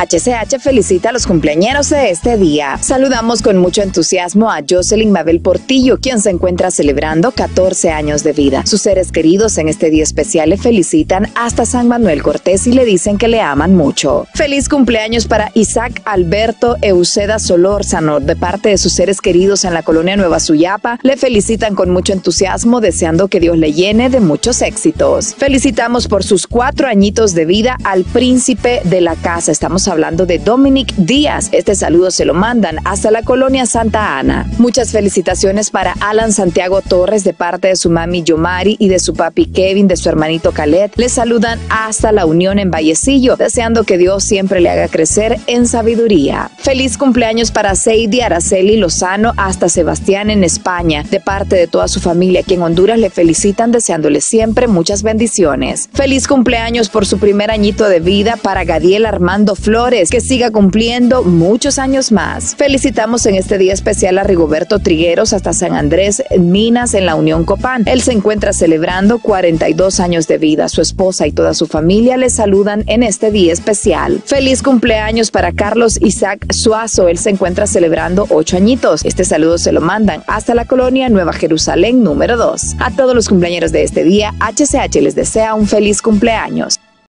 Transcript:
HCH felicita a los cumpleañeros de este día. Saludamos con mucho entusiasmo a Jocelyn Mabel Portillo, quien se encuentra celebrando 14 años de vida. Sus seres queridos en este día especial le felicitan hasta San Manuel Cortés y le dicen que le aman mucho. Feliz cumpleaños para Isaac Alberto Euseda Solórzano de parte de sus seres queridos en la colonia Nueva Suyapa. Le felicitan con mucho entusiasmo, deseando que Dios le llene de muchos éxitos. Felicitamos por sus cuatro añitos de vida al príncipe de la casa. Estamos hablando de Dominic Díaz. Este saludo se lo mandan hasta la colonia Santa Ana. Muchas felicitaciones para Alan Santiago Torres de parte de su mami Yomari y de su papi Kevin, de su hermanito Khaled. Le saludan hasta la Unión en Vallecillo, deseando que Dios siempre le haga crecer en sabiduría. Feliz cumpleaños para Seidi Araceli Lozano hasta Sebastián en España, de parte de toda su familia, que en Honduras le felicitan deseándole siempre muchas bendiciones. Feliz cumpleaños por su primer añito de vida para Gadiel Armando Flores, que siga cumpliendo muchos años más. Felicitamos en este día especial a Rigoberto Trigueros hasta San Andrés Minas en la Unión Copán. Él se encuentra celebrando 42 años de vida. Su esposa y toda su familia le saludan en este día especial. Feliz cumpleaños para Carlos Isaac Suazo. Él se encuentra celebrando 8 añitos. Este saludo se lo mandan hasta la colonia Nueva Jerusalén número 2. A todos los cumpleaños de este día, HCH les desea un feliz cumpleaños.